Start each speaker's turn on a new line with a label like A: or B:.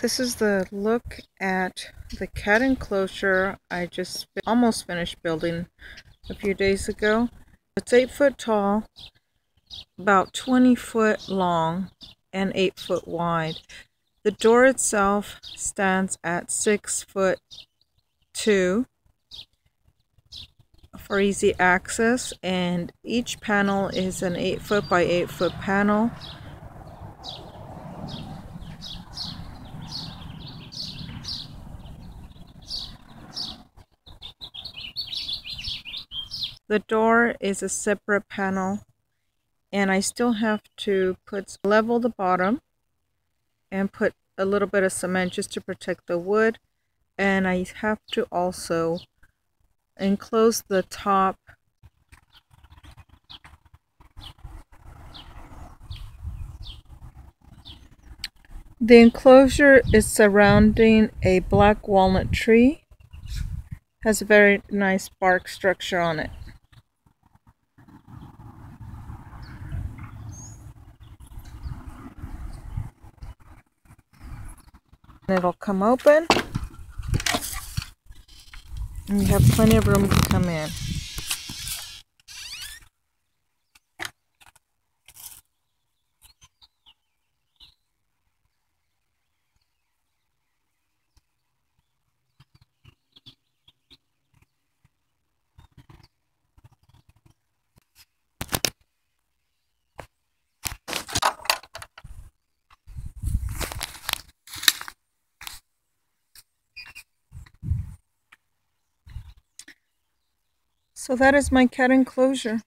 A: This is the look at the cat enclosure I just almost finished building a few days ago. It's 8 foot tall, about 20 foot long, and 8 foot wide. The door itself stands at 6 foot 2 for easy access and each panel is an 8 foot by 8 foot panel The door is a separate panel and I still have to put level the bottom and put a little bit of cement just to protect the wood and I have to also enclose the top The enclosure is surrounding a black walnut tree has a very nice bark structure on it. It'll come open and you have plenty of room to come in. So that is my cat enclosure.